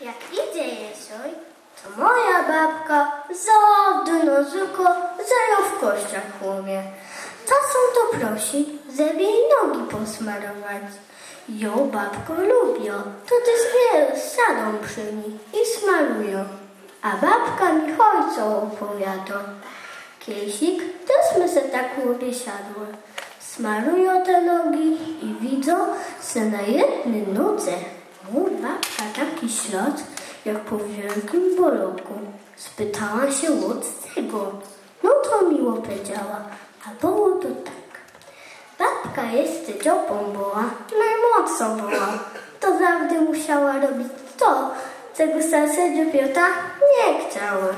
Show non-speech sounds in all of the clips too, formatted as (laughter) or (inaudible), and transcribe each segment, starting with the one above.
Jak idzie jesień, to moja babka za nożyko zero w kościach chłomie. Czasem to prosi, żeby jej nogi posmarować. Jo babko lubią, to też wiele siadą przy nich i smarują. A babka mi ojco opowiada. Kiesik też my se tak łowie siadły. Smarują te nogi i widzą, że na jednej nodze mój babka taki ślad, jak po wielkim boloku. Spytała się od tego. No to miło powiedziała, a było to tak. Babka jest dziopą była, najmocno była. To zawsze musiała robić to, czego sąsiedzi Piota nie chciały.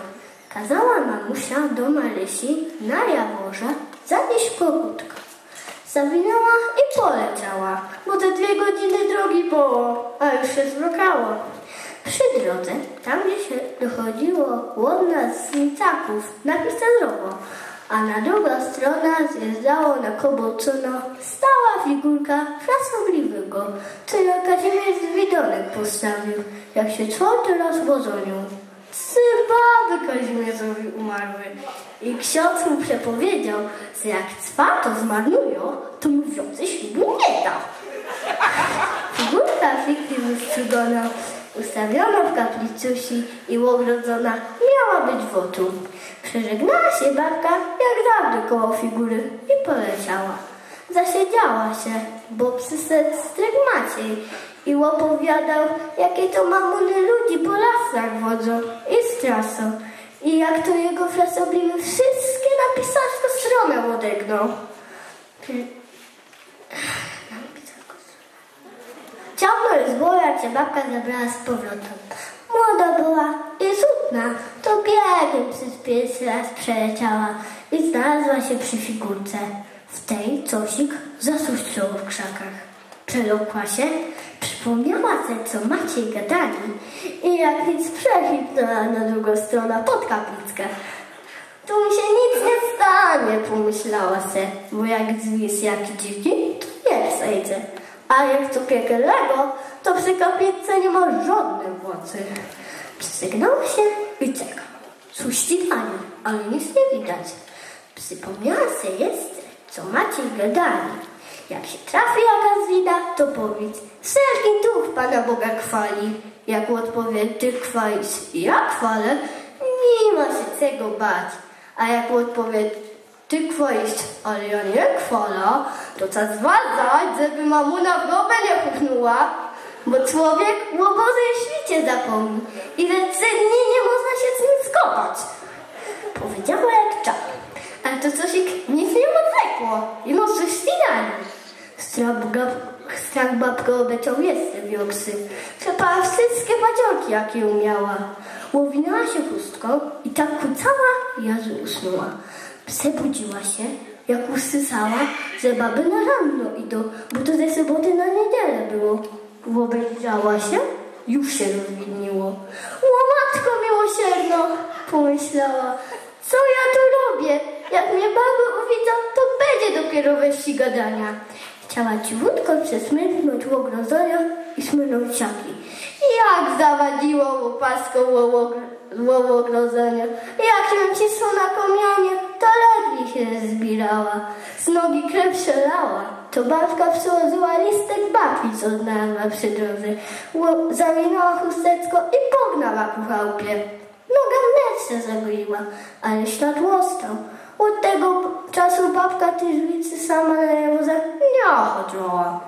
Kazała mamusia do Marysi na jaworze zanieść kogutka. Zawinęła i poleciała, bo te dwie godziny drogi było, a już się zwlokało. Przy drodze, tam gdzie się dochodziło łodna z Nicaków, napisarowo, a na drugą stronę zjeżdżało na Kobocono stała figurka frasobliwego, którą Kazimierz Widonek postawił, jak się czwarty raz wozonił. Trzy Kazimierzowi umarły i ksiądz mu przepowiedział, że jak cwa to zmarnują, to mu więcej ślubu nie da. (laughs) Figurka Fikli wystrzygona, ustawiona w kaplicusi i ogrodzona, miała być wotu. Przeżegnała się babka jak zawsze koło figury i poleciała. Zasiedziała się, bo przyszedł stryk Maciej i opowiadał, jakie to mamuny ludzi po lasach wodzą i strasą. I jak to jego frasobliwy wszystkie napisać to stronę odegnął. Się babka zabrała z powrotem. Młoda była i smutna, to biegiem przez pięć lat przeleciała i znalazła się przy figurce. W tej cosik zasuszczył w krzakach. Przelokła się, przypomniała sobie, co Maciej gadali i jak nic przechipnęła na drugą stronę pod kaplickę. Tu mi się nic nie stanie, pomyślała se, bo jak zwis jaki dziki, to nie przejdzie. A jak to piekielnego, to przy kaplicy nie ma żadnej władzy. Przysygnęła się i czeka. Słuściwali, ale nic nie widać. Przypomniała się jeszcze, co Maciej gadali. Jak się trafi jaka zwida, to powiedz, wszelki duch Pana Boga chwali. Jak odpowie, ty chwalisz, ja chwalę, nie ma się czego bać. A jak odpowie, ty chwalisz, ale ja nie chwala, to trzeba zważać, żeby mamuna w grobę nie puchnęła, bo człowiek o Bożej świcie zapomni i we trzy dni nie można się z nim skopać. Powiedziała jak czap, ale to coś nic nie odrzekło i coś ścinali. Strach babka obećał jeszcze wioksy. Trzepała wszystkie paciorki, jakie umiała. Łowinęła się chustką i tak kucała, Jazu usnęła. Przebudziła się, jak usysała, że baby na ranno idą, bo to ze soboty na niedzielę było. Obejrzała się, już się rozwidniło. Łomatko miłosierno, pomyślała, co ja tu robię? Jak mnie baby uwidzą, to będzie dopiero weści gadania. Chciała cichutko przesmyrknąć łogrozonia i smyrnąć siaki. Jak zawadziło łopaską łowogrozonia. Jak ją cisło na się. Z nogi krew przelała. To babka przyłożyła listek babki, co znalazła przy drodze. Zawinęła chusteczko i pognała ku chałupie. Noga wnet się zagoiła, ale ślad ostał. Od tego czasu babka tyżwicy sama na jewozach nie chodziła.